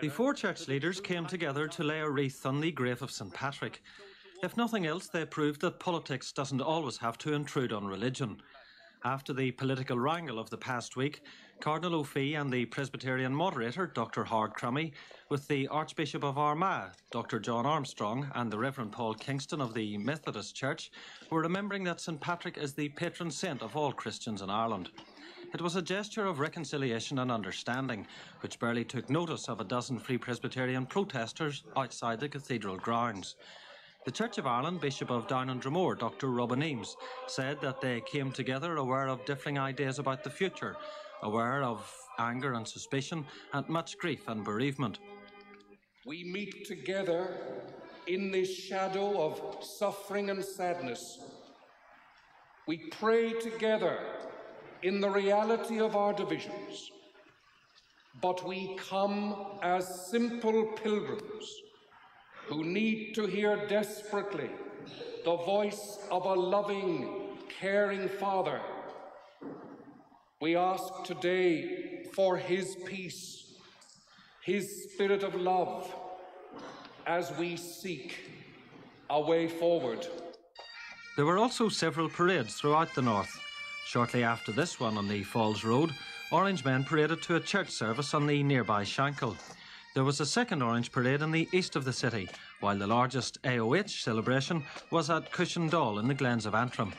The four church leaders came together to lay a wreath on the grave of St Patrick. If nothing else, they proved that politics doesn't always have to intrude on religion. After the political wrangle of the past week, Cardinal Ó Fiaich and the Presbyterian moderator, Dr. Howard Cromie, with the Archbishop of Armagh, Dr. John Armstrong, and the Reverend Paul Kingston of the Methodist Church, were remembering that St. Patrick is the patron saint of all Christians in Ireland. It was a gesture of reconciliation and understanding, which barely took notice of a dozen Free Presbyterian protesters outside the cathedral grounds. The Church of Ireland Bishop of Down and Dromore, Dr. Robin Eames, said that they came together aware of differing ideas about the future, aware of anger and suspicion, and much grief and bereavement. We meet together in this shadow of suffering and sadness. We pray together in the reality of our divisions, but we come as simple pilgrims who need to hear desperately the voice of a loving, caring Father. We ask today for His peace, His spirit of love, as we seek a way forward. There were also several parades throughout the north. Shortly after this one on the Falls Road, Orange men paraded to a church service on the nearby Shankill. There was a second Orange parade in the east of the city, while the largest AOH celebration was at Cushendall in the Glens of Antrim.